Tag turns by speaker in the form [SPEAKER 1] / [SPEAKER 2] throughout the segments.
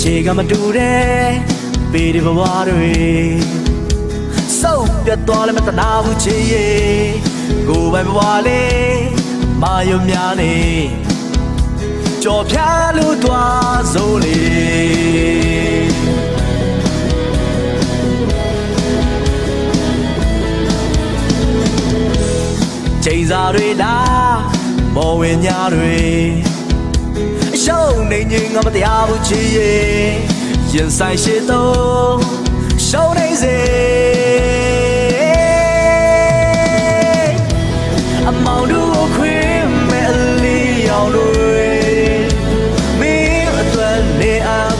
[SPEAKER 1] ခြေကမတူတဲ့ပေဒီဘဝတွေစောက်ပြတ်သွားလည်းမတနာဘူးချေရဲ့ကိုယ်ပိုင်ဘဝလေးမာယုံများနေကြော်ဖြားလို့သွားစိုးလေချိန်စာတွေလားမော်ဝင်ညာတွေအရှုံးနေငင်ငါမတရားဘူးချီရဲ့ ရင်ဆိုင်ရှိတော့ရှုံးနေစေအမောင်တို့ကိုခွေးမဲ့အလီအောင်တွေမင်းအတွက်နေအ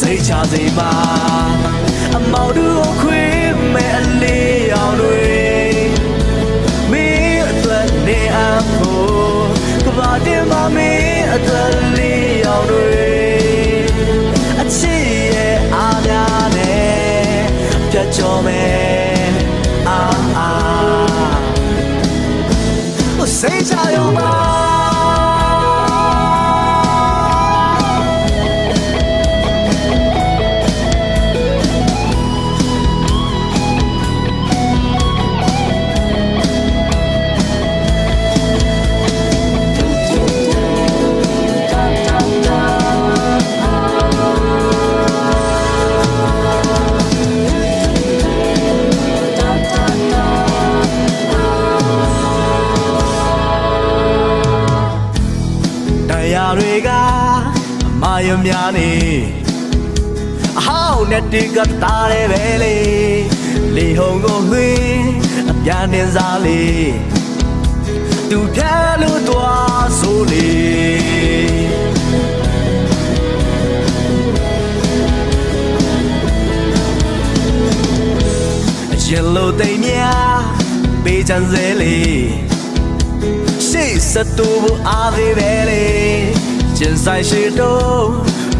[SPEAKER 1] စိတ်ချစေပါအမောင်တို့ကိုခွေးမဲ့အလေးအောင်တွေမင်းအတွက်နေအဖို့ကဘာတင်မမင်းအတွက်လေးအောင်တွေအချစ်ရဲ့အားများနဲ့ဖြတ်ကျော်မယ်အာအာစိတ်ချရောပါ ကအမာယများနေအဟောင်းနဲ့တီကတားတယ်ပဲလေလေဟုံကိုလွှင်းအပြန်တင်စားလေသူပြလို့သွားဆိုလေရင်လိုသိမ်းများပေးချမ်းစေလေရှေ့စတူဘူးအားသေးပဲလေ ကျင်ဆိုင်ရှိတော့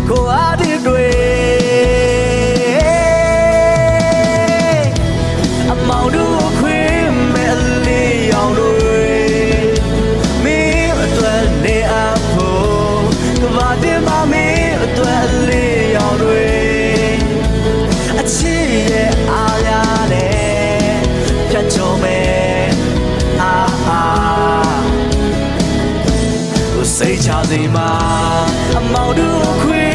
[SPEAKER 1] ကိုအားဒီတွေ စိတ်ချစေမှာအမောင်တို့ခွေ